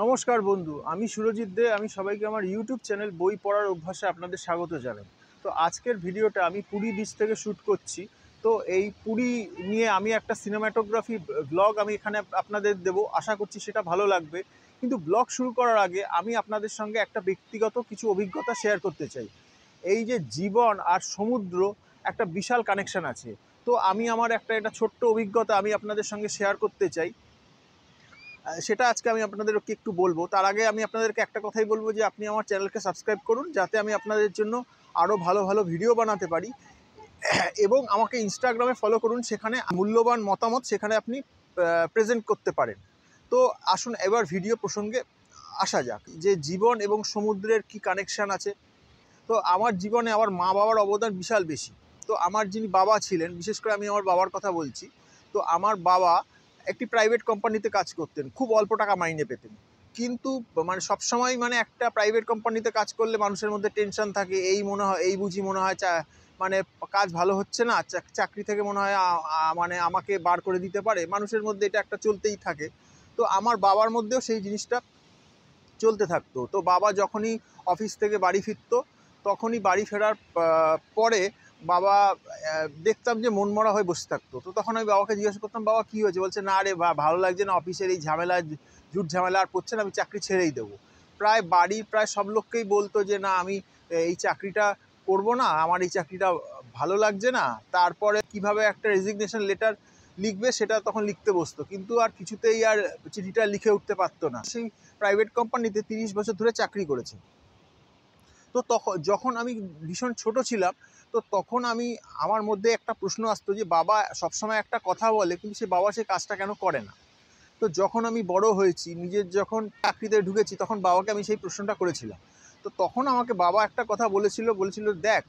নমস্কার বন্ধু, আমি সুরজিৎ দে, আমি সবাইকে আমার ইউটিউব চ্যানেল বই পড়ার অভ্যাসে আপনাদের স্বাগত জানাই। তো আজকের ভিডিওটা আমি পুরী বিচ থেকে শ্যুট করছি। তো এই পুরী নিয়ে আমি একটা সিনেমাটোগ্রাফি ব্লগ আমি এখানে আপনাদের দেব, আশা করছি সেটা ভালো লাগবে। কিন্তু ব্লগ শুরু করার আগে আমি আপনাদের সঙ্গে একটা ব্যক্তিগত কিছু অভিজ্ঞতা শেয়ার করতে চাই। এই যে জীবন আর সমুদ্র একটা বিশাল কানেকশন আছে। তো আমি আমার একটা এটা ছোট্ট অভিজ্ঞতা আমি আপনাদের সঙ্গে শেয়ার করতে চাই। সেটা আজকে আমি আপনাদেরকে একটু বলব। তার আগে আমি আপনাদেরকে একটা কথাই বলব যে, আপনি আমার চ্যানেলকে সাবস্ক্রাইব করুন, যাতে আমি আপনাদের জন্য আরও ভালো ভালো ভিডিও বানাতে পারি। এবং আমাকে ইনস্টাগ্রামে ফলো করুন, সেখানে মূল্যবান মতামত সেখানে আপনি প্রেজেন্ট করতে পারেন। তো আসুন, এবার ভিডিও প্রসঙ্গে আসা যাক যে, জীবন এবং সমুদ্রের কি কানেকশান আছে। তো আমার জীবনে আমার মা বাবার অবদান বিশাল বেশি। তো আমার যিনি বাবা ছিলেন, বিশেষ করে আমি আমার বাবার কথা বলছি, তো আমার বাবা একটি প্রাইভেট কোম্পানিতে কাজ করতেন, খুব অল্প টাকা মাইনে পেতেন। কিন্তু মানে সবসময় মানে একটা প্রাইভেট কোম্পানিতে কাজ করলে মানুষের মধ্যে টেনশন থাকে, এই মনে হয়, এই বুঝি মনে হয় চা মানে কাজ ভালো হচ্ছে না চাকরি থেকে মনে হয় মানে আমাকে বার করে দিতে পারে, মানুষের মধ্যে এটা একটা চলতেই থাকে। তো আমার বাবার মধ্যেও সেই জিনিসটা চলতে থাকতো। তো বাবা যখনই অফিস থেকে বাড়ি ফিরতো, তখনই বাড়ি ফেরার পরে বাবা দেখতাম যে মনমরা হয়ে বসে থাকতো। তো তখন আমি বাবাকে জিজ্ঞাসা করতাম, বাবা, কী হয়েছে? বলছে, না রে ভালো লাগছে না, অফিসের এই ঝামেলা জুট ঝামেলা আর পড়ছে না, আমি চাকরি ছেড়েই দেবো। প্রায় বাড়ির প্রায় সব লোককেই বলতো যে, না, আমি এই চাকরিটা করব না, আমার এই চাকরিটা ভালো লাগছে না। তারপরে কীভাবে একটা রেজিগনেশন লেটার লিখবে, সেটা তখন লিখতে বসতো। কিন্তু আর কিছুতেই আর চিঠিটা লিখে উঠতে পারতো না। সেই প্রাইভেট কোম্পানিতে তিরিশ বছর ধরে চাকরি করেছে। তো তখন যখন আমি ভীষণ ছোট ছিলাম, তো তখন আমি, আমার মধ্যে একটা প্রশ্ন আসতো যে, বাবা, সবসময় একটা কথা বলে, কিন্তু সে বাবা সে কাজটা কেন করে না? তো যখন আমি বড় হয়েছি, নিজের যখন চাকরিতে ঢুকেছি, তখন বাবাকে আমি সেই প্রশ্নটা করেছিলাম। তো তখন আমাকে বাবা একটা কথা বলেছিল বলেছিল, দেখ,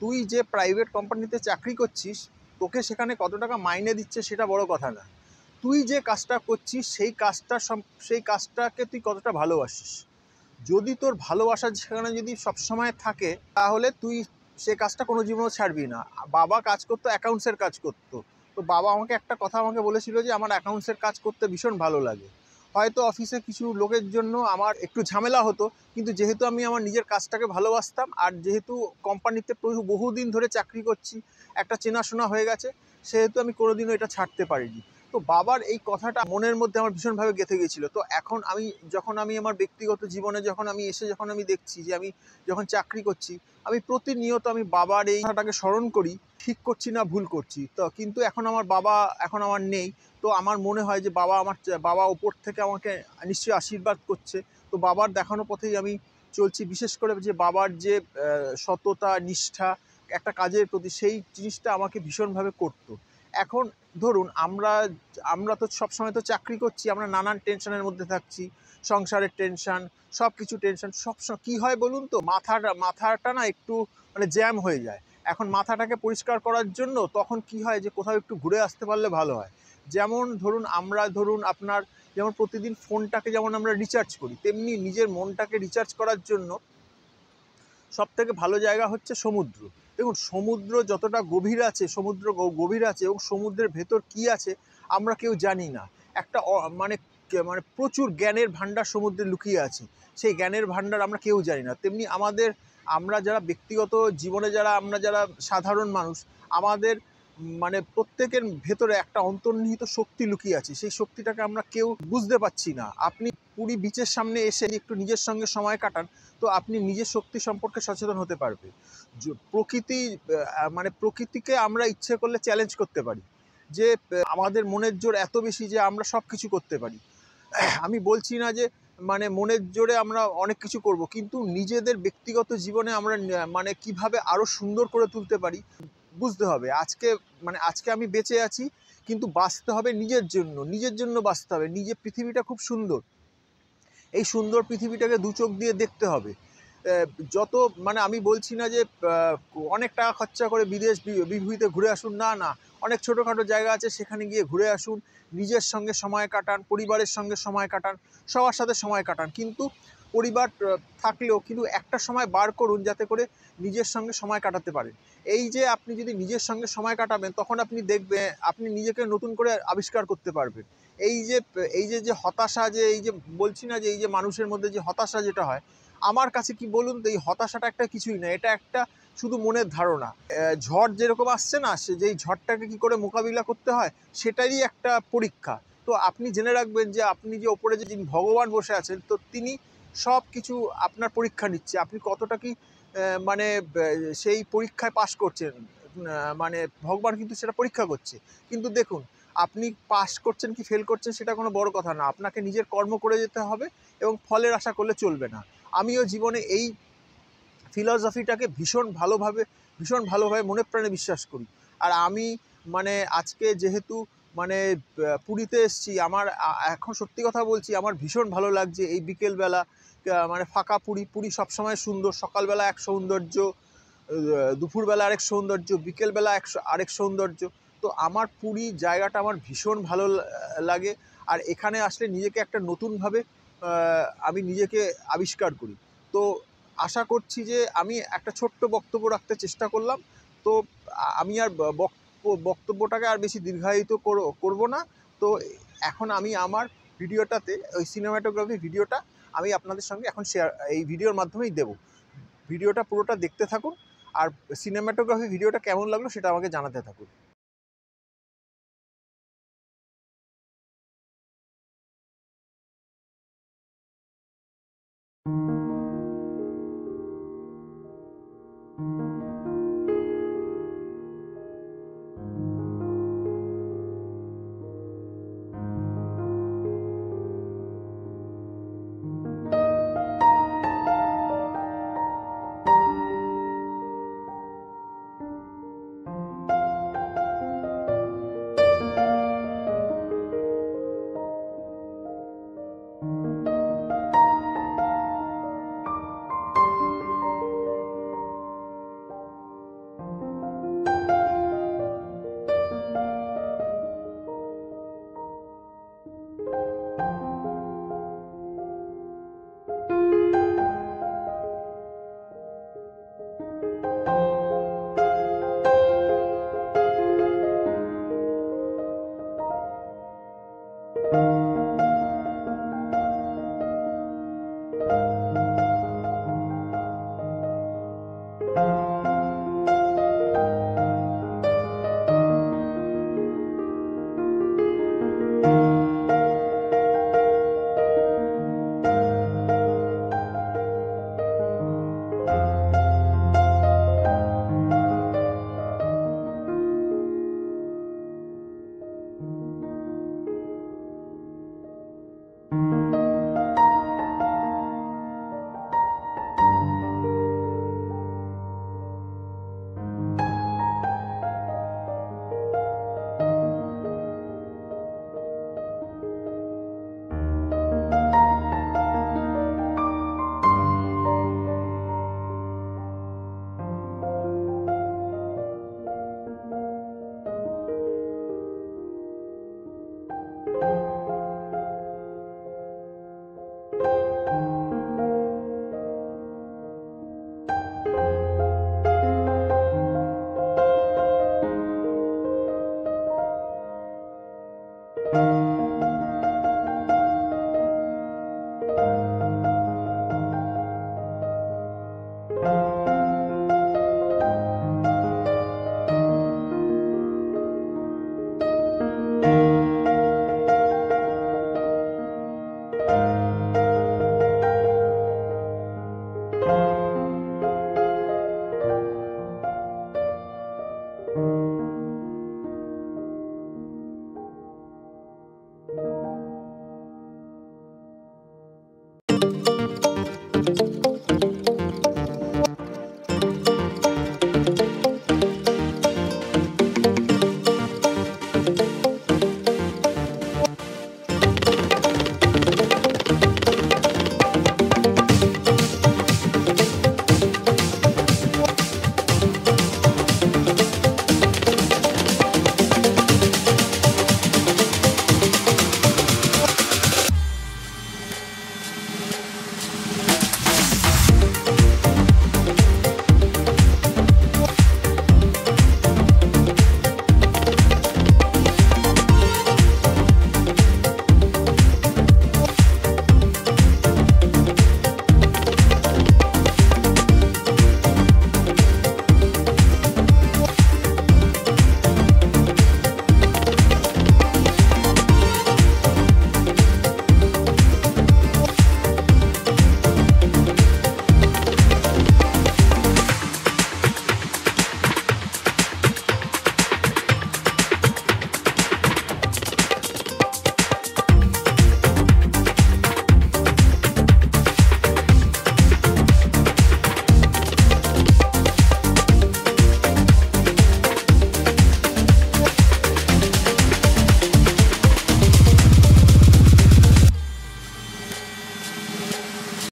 তুই যে প্রাইভেট কোম্পানিতে চাকরি করছিস, তোকে সেখানে কত টাকা মাইনে দিচ্ছে সেটা বড় কথা না। তুই যে কাজটা করছিস, সেই কাজটা সেই কাজটাকে তুই কতটা ভালোবাসিস? যদি তোর ভালোবাসা সেখানে যদি সবসময় থাকে, তাহলে তুই সে কাজটা কোনো জীবনও ছাড়বি না। বাবা কাজ করতো অ্যাকাউন্টসের কাজ করতো। তো বাবা আমাকে একটা কথা আমাকে বলেছিল যে, আমার অ্যাকাউন্টসের কাজ করতে ভীষণ ভালো লাগে। হয়তো অফিসে কিছু লোকের জন্য আমার একটু ঝামেলা হতো, কিন্তু যেহেতু আমি আমার নিজের কাজটাকে ভালোবাসতাম, আর যেহেতু কোম্পানিতে বহু- বহুদিন ধরে চাকরি করছি, একটা চেনাশোনা হয়ে গেছে, সেহেতু আমি কোনোদিনও এটা ছাড়তে পারিনি। তো বাবার এই কথাটা মনের মধ্যে আমার ভীষণভাবে গেঁথে গেছিল তো এখন আমি যখন আমি আমার ব্যক্তিগত জীবনে যখন আমি এসে যখন আমি দেখছি যে আমি যখন চাকরি করছি, আমি প্রতিনিয়ত আমি বাবার এই কথাটাকে স্মরণ করি, ঠিক করছি না ভুল করছি। তো কিন্তু এখন আমার বাবা এখন আমার নেই, তো আমার মনে হয় যে বাবা আমার বাবা ওপর থেকে আমাকে নিশ্চয়ই আশীর্বাদ করছে। তো বাবার দেখানো পথেই আমি চলছি, বিশেষ করে যে বাবার যে সততা, নিষ্ঠা, একটা কাজের প্রতি সেই জিনিসটা আমাকে ভীষণভাবে করতো। এখন ধরুন, আমরা আমরা তো সবসময় তো চাকরি করছি, আমরা নানান টেনশনের মধ্যে থাকছি, সংসারের টেনশন সব কিছু টেনশন সব স- কী হয় বলুন তো? মাথাটা মাথাটা না একটু মানে জ্যাম হয়ে যায়। এখন মাথাটাকে পরিষ্কার করার জন্য তখন কি হয় যে কোথাও একটু ঘুরে আসতে পারলে ভালো হয়। যেমন ধরুন, আমরা ধরুন আপনার, যেমন প্রতিদিন ফোনটাকে যেমন আমরা রিচার্জ করি, তেমনি নিজের মনটাকে রিচার্জ করার জন্য সব থেকে ভালো জায়গা হচ্ছে সমুদ্র। দেখুন, সমুদ্র যতটা গভীর আছে, সমুদ্র গভীর আছে এবং সমুদ্রের ভেতর কি আছে, আমরা কেউ জানি না। একটা মানে মানে প্রচুর জ্ঞানের ভাণ্ডার সমুদ্রে লুকিয়ে আছে। সেই জ্ঞানের ভাণ্ডার আমরা কেউ জানি না। তেমনি আমাদের, আমরা যারা ব্যক্তিগত জীবনে যারা, আমরা যারা সাধারণ মানুষ, আমাদের মানে প্রত্যেকের ভেতরে একটা অন্তর্নিহিত শক্তি লুকিয়ে আছে। সেই শক্তিটাকে আমরা কেউ বুঝতে পারছি না। আপনি পুরী বিচের সামনে এসে একটু নিজের সঙ্গে সময় কাটান, তো আপনি নিজের শক্তি সম্পর্কে সচেতন হতে পারবে। প্রকৃতি মানে প্রকৃতিকে আমরা ইচ্ছে করলে চ্যালেঞ্জ করতে পারি। যে আমাদের মনের জোর এত বেশি যে আমরা সব কিছু করতে পারি। আমি বলছি না যে মানে মনের জোরে আমরা অনেক কিছু করব, কিন্তু নিজেদের ব্যক্তিগত জীবনে আমরা মানে কীভাবে আরও সুন্দর করে তুলতে পারি, বুঝতে হবে। আজকে মানে আজকে আমি বেঁচে আছি, কিন্তু বাঁচতে হবে নিজের জন্য নিজের জন্য বাঁচতে হবে। নিজের পৃথিবীটা খুব সুন্দর। এই সুন্দর পৃথিবীটাকে দু চোখ দিয়ে দেখতে হবে। যত মানে আমি বলছি না যে অনেক টাকা খরচা করে বিদেশ বিভূতিতে ঘুরে আসুন, না না। অনেক ছোটোখাটো জায়গা আছে, সেখানে গিয়ে ঘুরে আসুন, নিজের সঙ্গে সময় কাটান, পরিবারের সঙ্গে সময় কাটান, সবার সাথে সময় কাটান। কিন্তু পরিবার থাকলেও কিন্তু একটা সময় বার করুন যাতে করে নিজের সঙ্গে সময় কাটাতে পারেন। এই যে আপনি যদি নিজের সঙ্গে সময় কাটাবেন, তখন আপনি দেখবেন, আপনি নিজেকে নতুন করে আবিষ্কার করতে পারবেন। এই যে এই যে যে হতাশা যে, এই যে বলছি না যে, এই যে মানুষের মধ্যে যে হতাশা যেটা হয়, আমার কাছে কি বলুন তো, এই হতাশাটা একটা কিছুই না, এটা একটা শুধু মনের ধারণা। ঝড় যেরকম আসছে না, সে যেই ঝড়টাকে কি করে মোকাবিলা করতে হয়, সেটারই একটা পরীক্ষা। তো আপনি জেনে রাখবেন যে, আপনি যে ওপরে যে যিনি ভগবান বসে আছেন, তো তিনি সব কিছু আপনার পরীক্ষা নিচ্ছে। আপনি কতটা কি মানে সেই পরীক্ষায় পাশ করছেন মানে ভগবান কিন্তু সেটা পরীক্ষা করছে। কিন্তু দেখুন আপনি পাস করছেন কি ফেল করছেন সেটা কোনো বড় কথা না। আপনাকে নিজের কর্ম করে যেতে হবে এবং ফলের আশা করলে চলবে না। আমিও জীবনে এই ফিলসফিটাকে ভীষণ ভালোভাবে ভীষণ ভালোভাবে মনে প্রাণে বিশ্বাস করি। আর আমি মানে আজকে যেহেতু মানে পুরীতে এসেছি, আমার এখন সত্যি কথা বলছি, আমার ভীষণ ভালো লাগছে এই বিকেলবেলা মানে ফাঁকা পুরী পুরী সবসময় সুন্দর, সকালবেলা এক সৌন্দর্য দুপুরবেলা আরেক সৌন্দর্য, বিকেলবেলা এক আরেক সৌন্দর্য। তো আমার পুরী জায়গাটা আমার ভীষণ ভালো লাগে। আর এখানে আসলে নিজেকে একটা নতুনভাবে আমি নিজেকে আবিষ্কার করি। তো আশা করছি যে আমি একটা ছোট্ট বক্তব্য রাখতে চেষ্টা করলাম। তো আমি আর বক্তব্যটাকে আর বেশি দীর্ঘায়িত কর- করব না। তো এখন আমি আমার ভিডিওটাতে, ওই সিনেমাটোগ্রাফি ভিডিওটা আমি আপনাদের সঙ্গে এখন শেয়ার, এই ভিডিওর মাধ্যমেই দেব। ভিডিওটা পুরোটা দেখতে থাকুন। আর সিনেমাটোগ্রাফি ভিডিওটা কেমন লাগল সেটা আমাকে জানাতে থাকুন।